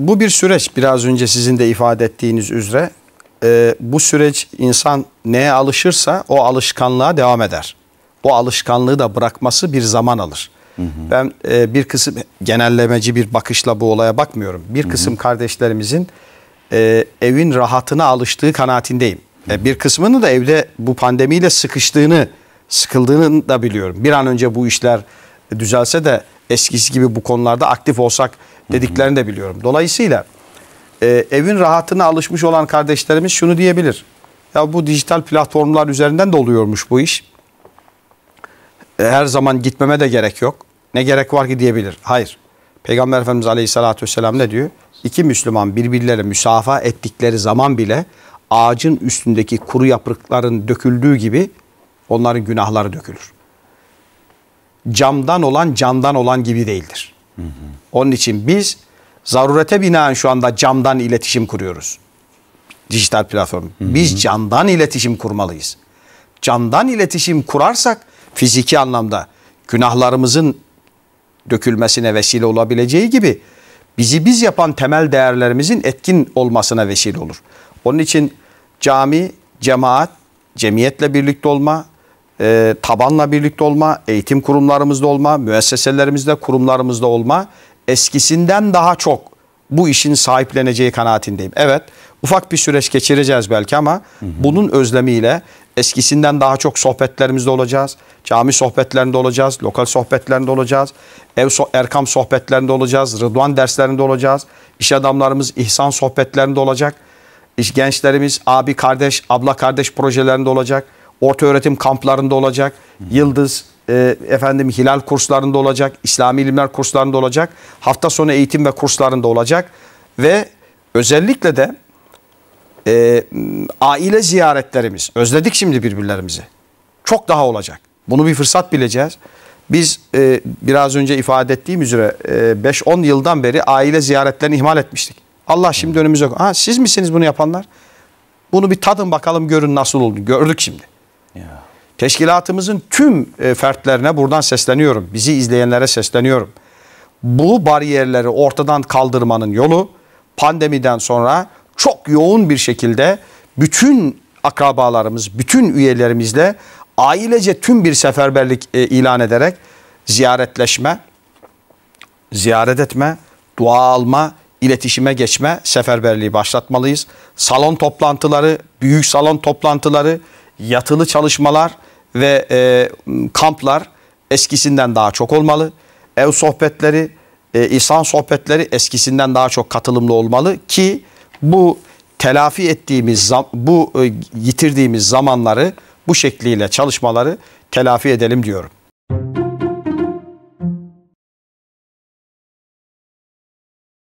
bu bir süreç biraz önce sizin de ifade ettiğiniz üzere. E, bu süreç insan neye alışırsa o alışkanlığa devam eder. O alışkanlığı da bırakması bir zaman alır. Hı hı. Ben e, bir kısım genellemeci bir bakışla bu olaya bakmıyorum. Bir kısım hı hı. kardeşlerimizin e, evin rahatına alıştığı kanaatindeyim. E, bir kısmını da evde bu pandemiyle sıkıştığını, sıkıldığını da biliyorum. Bir an önce bu işler düzelse de eskisi gibi bu konularda aktif olsak dediklerini de biliyorum. Dolayısıyla e, evin rahatına alışmış olan kardeşlerimiz şunu diyebilir. Ya bu dijital platformlar üzerinden de oluyormuş bu iş. E, her zaman gitmeme de gerek yok. Ne gerek var ki diyebilir. Hayır. Peygamber Efendimiz Aleyhisselatü Vesselam ne diyor? İki Müslüman birbirleriyle müsafa ettikleri zaman bile ağacın üstündeki kuru yaprakların döküldüğü gibi onların günahları dökülür. Camdan olan candan olan gibi değildir. Hı hı. Onun için biz zarurete binaen şu anda camdan iletişim kuruyoruz. Dijital platform. Hı hı. Biz candan iletişim kurmalıyız. Candan iletişim kurarsak fiziki anlamda günahlarımızın dökülmesine vesile olabileceği gibi bizi biz yapan temel değerlerimizin etkin olmasına vesile olur. Onun için cami, cemaat, cemiyetle birlikte olma, e, tabanla birlikte olma, eğitim kurumlarımızda olma, müesseselerimizde, kurumlarımızda olma eskisinden daha çok bu işin sahipleneceği kanaatindeyim. Evet ufak bir süreç geçireceğiz belki ama hı hı. bunun özlemiyle eskisinden daha çok sohbetlerimizde olacağız. Cami sohbetlerinde olacağız, lokal sohbetlerinde olacağız, ev so erkam sohbetlerinde olacağız, rıdvan derslerinde olacağız. İş adamlarımız ihsan sohbetlerinde olacak. İş gençlerimiz abi kardeş, abla kardeş projelerinde olacak. Orta öğretim kamplarında olacak. Yıldız, e, efendim hilal kurslarında olacak, İslami ilimler kurslarında olacak, hafta sonu eğitim ve kurslarında olacak ve özellikle de e, aile ziyaretlerimiz, özledik şimdi birbirlerimizi, çok daha olacak. Bunu bir fırsat bileceğiz. Biz e, biraz önce ifade ettiğim üzere e, 5-10 yıldan beri aile ziyaretlerini ihmal etmiştik. Allah şimdi önümüze... Ha, siz misiniz bunu yapanlar? Bunu bir tadın bakalım görün nasıl oldu. Gördük şimdi. Teşkilatımızın tüm e, fertlerine buradan sesleniyorum. Bizi izleyenlere sesleniyorum. Bu bariyerleri ortadan kaldırmanın yolu pandemiden sonra çok yoğun bir şekilde bütün akrabalarımız, bütün üyelerimizle ailece tüm bir seferberlik e, ilan ederek ziyaretleşme, ziyaret etme, dua alma, iletişime geçme seferberliği başlatmalıyız. Salon toplantıları, büyük salon toplantıları, yatılı çalışmalar, ve e, kamplar eskisinden daha çok olmalı. Ev sohbetleri, e, insan sohbetleri eskisinden daha çok katılımlı olmalı ki bu telafi ettiğimiz, bu e, yitirdiğimiz zamanları bu şekliyle çalışmaları telafi edelim diyorum.